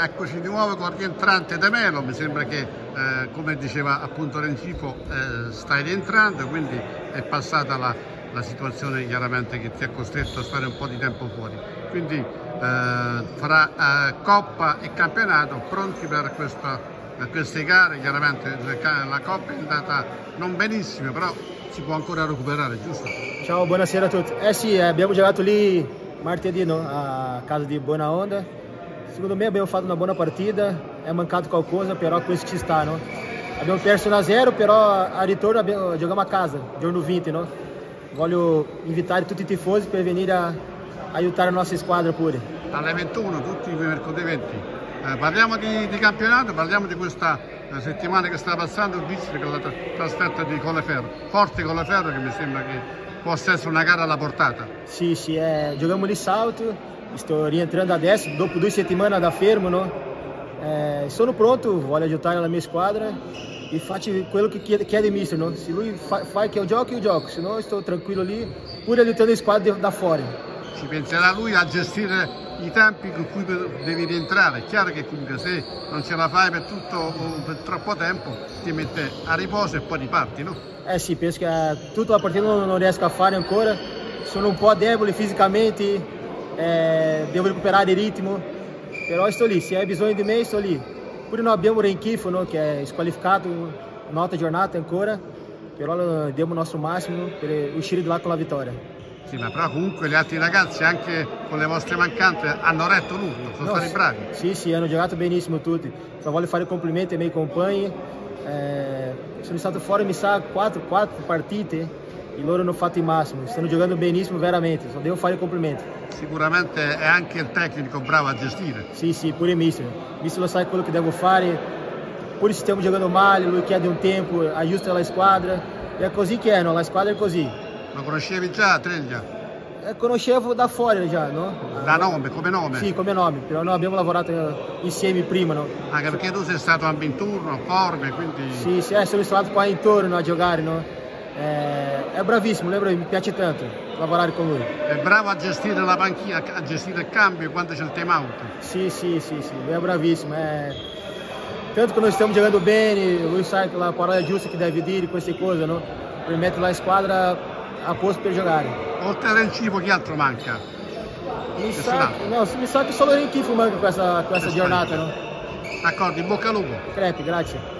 eccoci di nuovo con rientrante De Melo, mi sembra che eh, come diceva appunto Rencifo eh, stai rientrando, quindi è passata la, la, situazione chiaramente che ti ha costretto a stare un po' di tempo fuori. Quindi eh, fra eh, Coppa e campionato pronti per questa, queste gare, chiaramente la Coppa è andata non benissimo, però si può ancora recuperare, giusto? Ciao, buonasera a tutti. Eh sì, abbiamo giocato lì martedì no? a casa di Buona Onda Secondo me abbiamo fatto una buona partita, è mancato qualcosa, però questo ci sta, no? Abbiamo perso 1-0, però a ritorno abbiamo, giochiamo a casa, giorno 20, no? Voglio invitare tutti i tifosi per venire a aiutare la nostra squadra pure. Alle 21, tutti i mercoledì 20. Eh, parliamo di, di, campionato, parliamo di questa eh, settimana che sta passando, visto che la trasferta di Colleferro. Forte Colleferro che mi sembra che possa essere una gara alla portata. Sì, sì, eh, giochiamo lì salto sto rientrando adesso dopo due settimane da fermo no? eh, sono pronto voglio aiutare la mia squadra e faccio quello che chiede, il mister no? se lui fa, fa che io gioco io gioco se no sto tranquillo lì pure aiutando la squadra da fuori ci penserà lui a gestire i tempi con cui devi rientrare è chiaro che comunque se non ce la fai per, tutto, per troppo tempo ti mette a riposo e poi riparti no? eh sì penso che tutta la partita non, non riesco a fare ancora sono un po' debole fisicamente eh, devo recuperare il ritmo, però sto lì, se hai bisogno di me sto lì. Pure noi abbiamo Renchifo no, che è squalificato, nota giornata ancora, però diamo il nostro massimo per uscire di là con la vittoria. Sì, ma però comunque gli altri ragazzi anche con le vostre mancanze hanno retto tutto, sono no, stati bravi. Sì, sì, hanno giocato benissimo tutti. Só voglio fare complimenti ai miei compagni. Eh, sono stato fuori, mi sa, quattro, quattro partite e loro hanno fatto il massimo, stanno giocando benissimo veramente, devo fare i complimenti. Sicuramente è anche il tecnico bravo a gestire. Sì, sì, pure il mister. Mister lo sa quello che devo fare, pure se stiamo giocando male, lui chiede un tempo, aiuta la squadra, è così che è, no? la squadra è così. Lo conoscevi già Treglia? Eh, conoscevo da fuori già, no? Da nome, come nome? Sì, come nome, però noi abbiamo lavorato insieme prima, no? Anche perché tu sei stato anche in turno, forme, quindi... Sì, sì, eh, sono stato qua intorno a giocare, no? È, è bravissimo, è mi piace tanto lavorare con lui. È bravo a gestire la panchina, a gestire il cambio quando c'è il time out. Sì, sì, sì, sì, lui è bravissimo. È... Tanto che noi stiamo giocando bene, lui sa la parola giusta che deve dire, queste cose, no? Per mettere la squadra a posto per giocare. Oltre a Rencipo chi altro manca? Mi sa, no, mi sa che solo Rencipo manca questa, questa giornata, no? D'accordo, in bocca al lupo. Crepi, grazie.